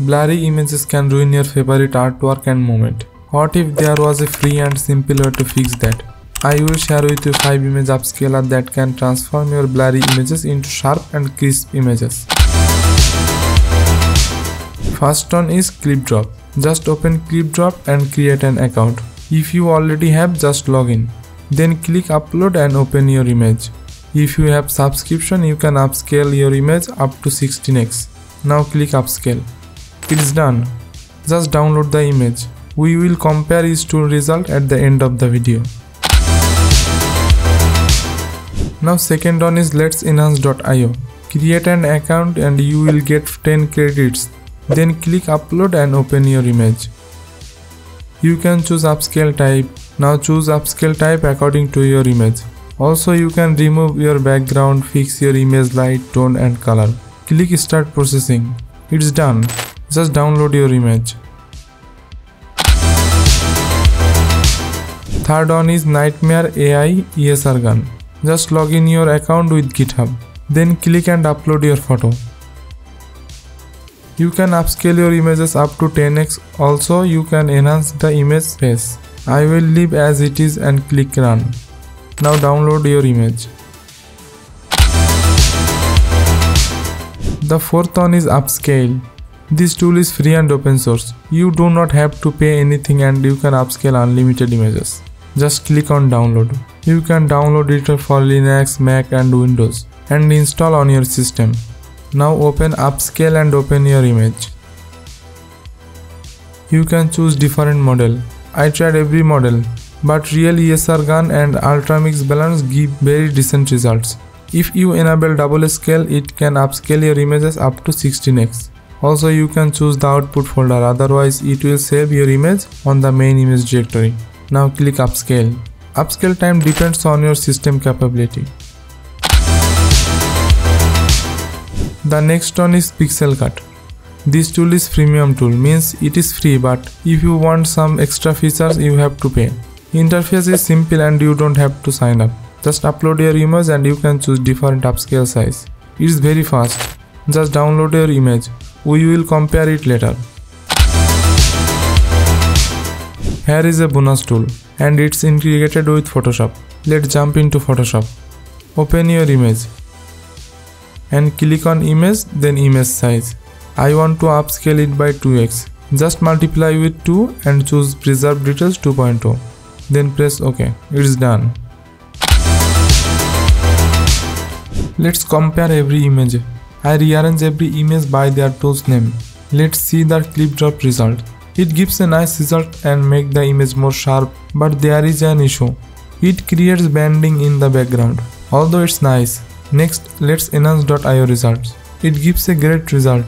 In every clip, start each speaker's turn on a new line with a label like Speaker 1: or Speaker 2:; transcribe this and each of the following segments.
Speaker 1: Blurry images can ruin your favorite artwork and moment. What if there was a free and simple way to fix that? I will share with you 5 image upscaler that can transform your blurry images into sharp and crisp images. First one is ClipDrop. Just open ClipDrop and create an account. If you already have, just log in. Then click upload and open your image. If you have subscription, you can upscale your image up to 16x. Now click upscale. It's done. Just download the image. We will compare each tool result at the end of the video. Now second one is let's enhance.io. Create an account and you will get 10 credits. Then click upload and open your image. You can choose upscale type. Now choose upscale type according to your image. Also you can remove your background, fix your image light, tone and color. Click start processing. It's done. Just download your image. Third one is Nightmare AI ESRGAN. Just log in your account with GitHub. Then click and upload your photo. You can upscale your images up to 10x. Also, you can enhance the image space. I will leave as it is and click run. Now download your image. The fourth one is Upscayl. This tool is free and open source. You do not have to pay anything and you can upscale unlimited images. Just click on download. You can download it for Linux, Mac and Windows and install on your system. Now open Upscayl and open your image. You can choose different model. I tried every model, but real ESRGAN and Ultramix balance give very decent results. If you enable double scale, it can upscale your images up to 16x. Also you can choose the output folder, otherwise it will save your image on the main image directory. Now click upscale. Upscale time depends on your system capability. The next one is Pixelcut. This tool is freemium tool means it is free but if you want some extra features you have to pay. Interface is simple and you don't have to sign up. Just upload your image and you can choose different upscale size. It's very fast. Just download your image. We will compare it later. Here is a bonus tool and it's integrated with Photoshop. Let's jump into Photoshop. Open your image and click on image then image size. I want to upscale it by 2x. Just multiply with 2 and choose preserve details 2.0. Then press OK. It's done. Let's compare every image. I rearrange every image by their tool's name. Let's see the ClipDrop result. It gives a nice result and make the image more sharp but there is an issue. It creates banding in the background. Although it's nice, Next, let's enhance.io results. It gives a great result.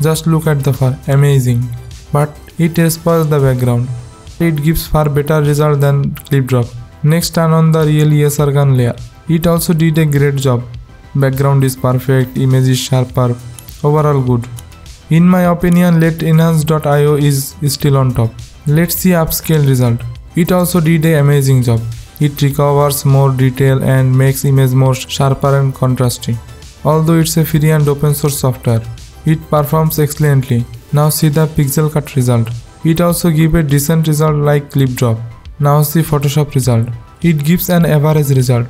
Speaker 1: Just look at the far, amazing. But it spoils the background. It gives far better result than ClipDrop. Next turn on the real ESRGAN layer. It also did a great job. Background is perfect, image is sharper, overall good. In my opinion, let enhance.io is still on top. Let's see Upscayl result. It also did a amazing job. It recovers more detail and makes image more sharper and contrasting. Although it's a free and open source software, it performs excellently. Now see the Pixelcut result. It also gives a decent result like ClipDrop. Now see Photoshop result. It gives an average result,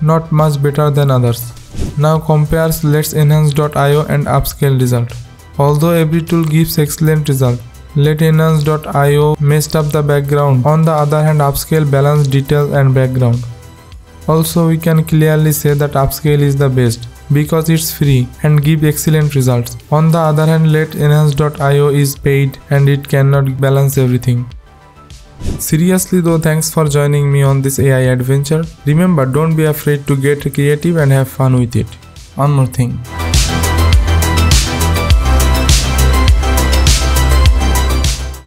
Speaker 1: not much better than others. Now compares Let's Enhance.io and Upscayl result. Although every tool gives excellent result, Let Enhance.io messed up the background. On the other hand, Upscayl balanced details and background. Also, we can clearly say that Upscayl is the best because it's free and give excellent results. On the other hand, let enhance.io is paid and it cannot balance everything. Seriously though, thanks for joining me on this AI adventure. Remember, don't be afraid to get creative and have fun with it. One more thing.